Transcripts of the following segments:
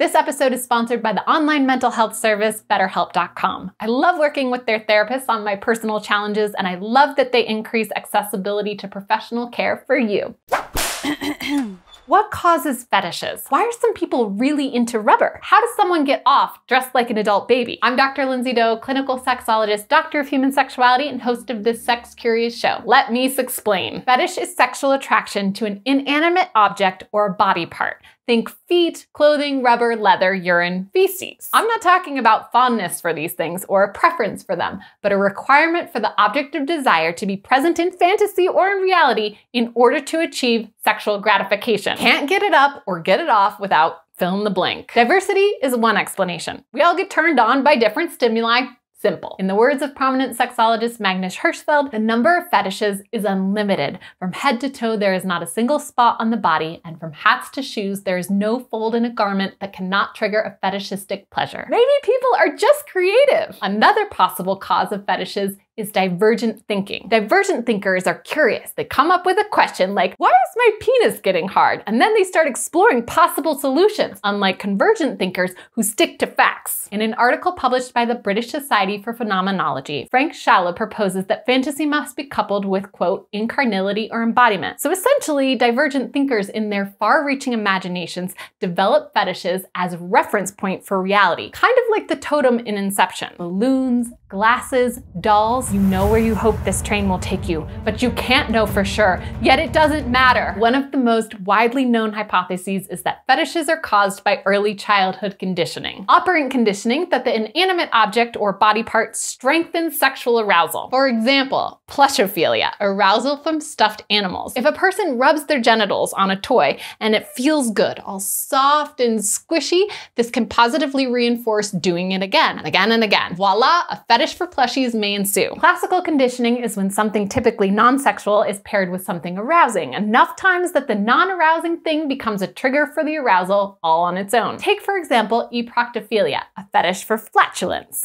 This episode is sponsored by the online mental health service BetterHelp.com. I love working with their therapists on my personal challenges, and I love that they increase accessibility to professional care for you. What causes fetishes? Why are some people really into rubber? How does someone get off dressed like an adult baby? I'm Dr. Lindsey Doe, clinical sexologist, doctor of human sexuality, and host of this Sex Curious show. Let me explain. Fetish is sexual attraction to an inanimate object or a body part. Think feet, clothing, rubber, leather, urine, feces. I'm not talking about fondness for these things or a preference for them, but a requirement for the object of desire to be present in fantasy or in reality in order to achieve sexual gratification. Can't get it up or get it off without fill in the blank. Diversity is one explanation. We all get turned on by different stimuli, Simple. In the words of prominent sexologist Magnus Hirschfeld, the number of fetishes is unlimited. From head to toe, there is not a single spot on the body, and from hats to shoes, there is no fold in a garment that cannot trigger a fetishistic pleasure. Maybe people are just creative. Another possible cause of fetishes is divergent thinking. Divergent thinkers are curious. They come up with a question like, why is my penis getting hard? And then they start exploring possible solutions, unlike convergent thinkers who stick to facts. In an article published by the British Society for Phenomenology, Frank Shallop proposes that fantasy must be coupled with, quote, incarnality or embodiment. So essentially, divergent thinkers in their far-reaching imaginations develop fetishes as reference point for reality, kind of like the totem in Inception. Balloons, glasses, dolls, you know where you hope this train will take you, but you can't know for sure, yet it doesn't matter. One of the most widely known hypotheses is that fetishes are caused by early childhood conditioning. Operant conditioning that the inanimate object or body part strengthens sexual arousal. For example, plushophilia, arousal from stuffed animals. If a person rubs their genitals on a toy and it feels good, all soft and squishy, this can positively reinforce doing it again and again and again. Voila, a fetish fetish for plushies may ensue. Classical conditioning is when something typically non-sexual is paired with something arousing, enough times that the non-arousing thing becomes a trigger for the arousal all on its own. Take, for example, eproctophilia, a fetish for flatulence.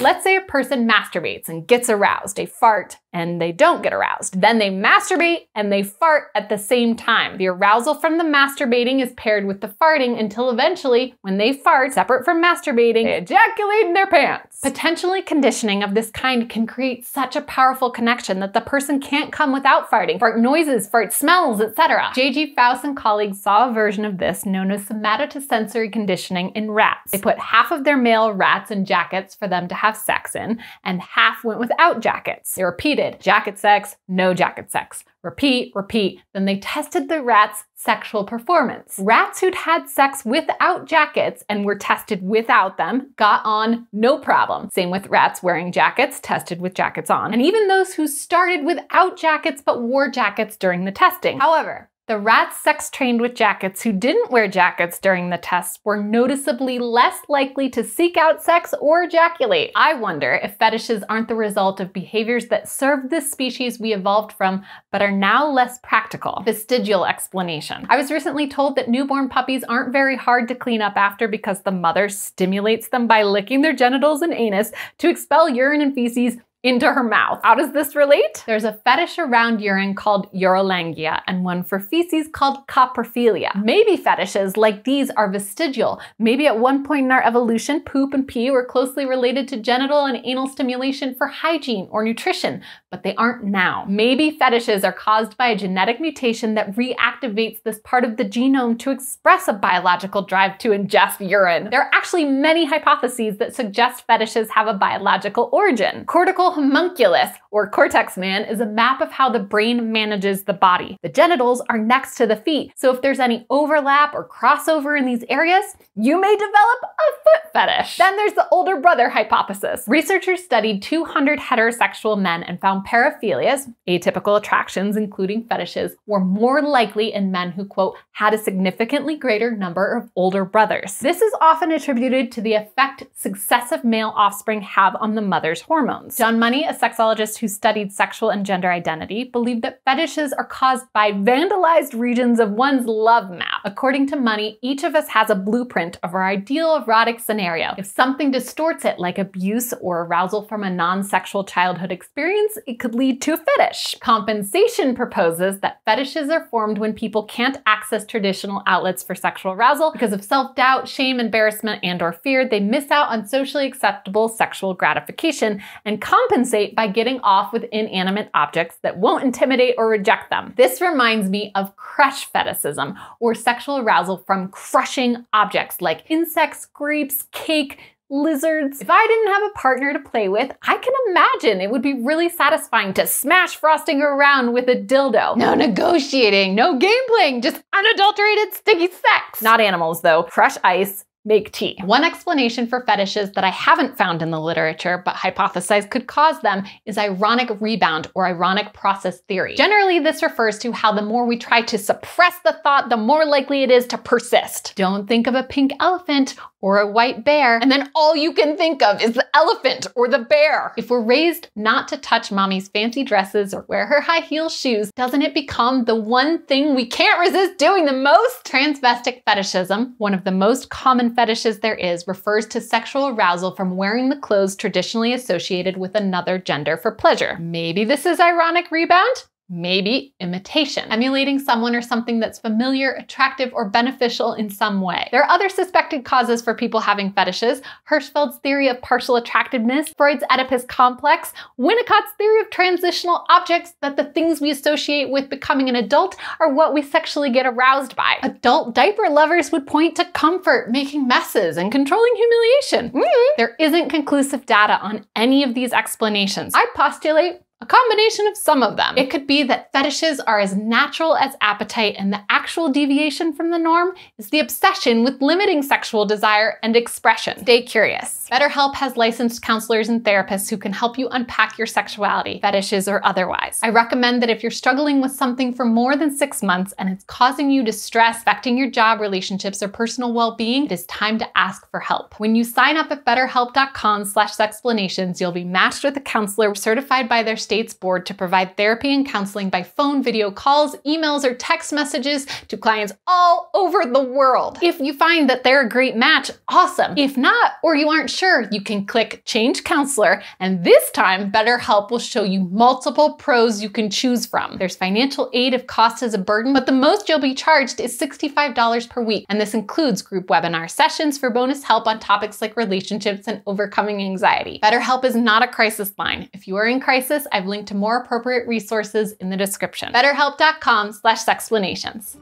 Let's say a person masturbates and gets aroused. They fart and they don't get aroused. Then they masturbate and they fart at the same time. The arousal from the masturbating is paired with the farting until eventually, when they fart, separate from masturbating, they ejaculate in their pants. Potentially conditioning of this kind can create such a powerful connection that the person can't come without farting. Fart noises, fart smells, etc. J.G. Pfaus and colleagues saw a version of this known as somatosensory conditioning in rats. They put half of their male rats in jackets for them to have sex in, and half went without jackets. They repeated repeated jacket sex, no jacket sex. Repeat, repeat. Then they tested the rats' sexual performance. Rats who'd had sex without jackets and were tested without them got on no problem. Same with rats wearing jackets, tested with jackets on. And even those who started without jackets but wore jackets during the testing. However, the rats sex trained with jackets who didn't wear jackets during the tests were noticeably less likely to seek out sex or ejaculate. I wonder if fetishes aren't the result of behaviors that served the species we evolved from but are now less practical. Vestigial explanation. I was recently told that newborn puppies aren't very hard to clean up after because the mother stimulates them by licking their genitals and anus to expel urine and feces into her mouth. How does this relate? There's a fetish around urine called urolagnia and one for feces called coprophilia. Maybe fetishes like these are vestigial. Maybe at one point in our evolution, poop and pee were closely related to genital and anal stimulation for hygiene or nutrition, but they aren't now. Maybe fetishes are caused by a genetic mutation that reactivates this part of the genome to express a biological drive to ingest urine. There are actually many hypotheses that suggest fetishes have a biological origin. Cortical homunculus, or cortex man, is a map of how the brain manages the body. The genitals are next to the feet, so if there's any overlap or crossover in these areas, you may develop a foot fetish. Then there's the older brother hypothesis. Researchers studied 200 heterosexual men and found paraphilias, atypical attractions including fetishes, were more likely in men who, quote, had a significantly greater number of older brothers. This is often attributed to the effect successive male offspring have on the mother's hormones. John Money, a sexologist who studied sexual and gender identity, believed that fetishes are caused by vandalized regions of one's love map. According to Money, each of us has a blueprint of our ideal erotic scenario. If something distorts it, like abuse or arousal from a non sexual childhood experience, it could lead to a fetish. Compensation proposes that fetishes are formed when people can't access traditional outlets for sexual arousal because of self-doubt, shame, embarrassment, and or fear. They miss out on socially acceptable sexual gratification and compensate by getting off with inanimate objects that won't intimidate or reject them. This reminds me of crush fetishism or sexual arousal from crushing objects like insects, grapes, cake, lizards. If I didn't have a partner to play with, I can imagine it would be really satisfying to smash frosting around with a dildo. No negotiating, no game playing, just unadulterated sticky sex. Not animals though. Crush ice, make tea. One explanation for fetishes that I haven't found in the literature but hypothesize could cause them is ironic rebound or ironic process theory. Generally, this refers to how the more we try to suppress the thought, the more likely it is to persist. Don't think of a pink elephant or a white bear, and then all you can think of is the elephant or the bear. If we're raised not to touch mommy's fancy dresses or wear her high heel shoes, doesn't it become the one thing we can't resist doing the most? Transvestic fetishism, one of the most common fetishes there is, refers to sexual arousal from wearing the clothes traditionally associated with another gender for pleasure. Maybe this is ironic rebound? Maybe imitation, emulating someone or something that's familiar, attractive, or beneficial in some way. There are other suspected causes for people having fetishes Hirschfeld's theory of partial attractiveness, Freud's Oedipus complex, Winnicott's theory of transitional objects that the things we associate with becoming an adult are what we sexually get aroused by. Adult diaper lovers would point to comfort, making messes, and controlling humiliation. Mm -hmm. There isn't conclusive data on any of these explanations. I postulate a combination of some of them. It could be that fetishes are as natural as appetite and the actual deviation from the norm is the obsession with limiting sexual desire and expression. Stay curious. BetterHelp has licensed counselors and therapists who can help you unpack your sexuality, fetishes or otherwise. I recommend that if you're struggling with something for more than six months and it's causing you distress, affecting your job, relationships, or personal well-being, it is time to ask for help. When you sign up at betterhelp.com slash sexplanations, you'll be matched with a counselor certified by their States Board to provide therapy and counseling by phone, video calls, emails, or text messages to clients all over the world. If you find that they're a great match, awesome. If not, or you aren't sure, you can click Change Counselor, and this time BetterHelp will show you multiple pros you can choose from. There's financial aid if cost is a burden, but the most you'll be charged is $65 per week, and this includes group webinar sessions for bonus help on topics like relationships and overcoming anxiety. BetterHelp is not a crisis line. If you are in crisis, I I've linked to more appropriate resources in the description. BetterHelp.com slash sexplanations.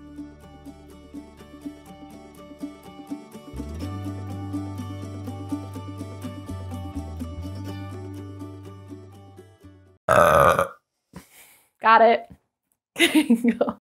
Uh. Got it.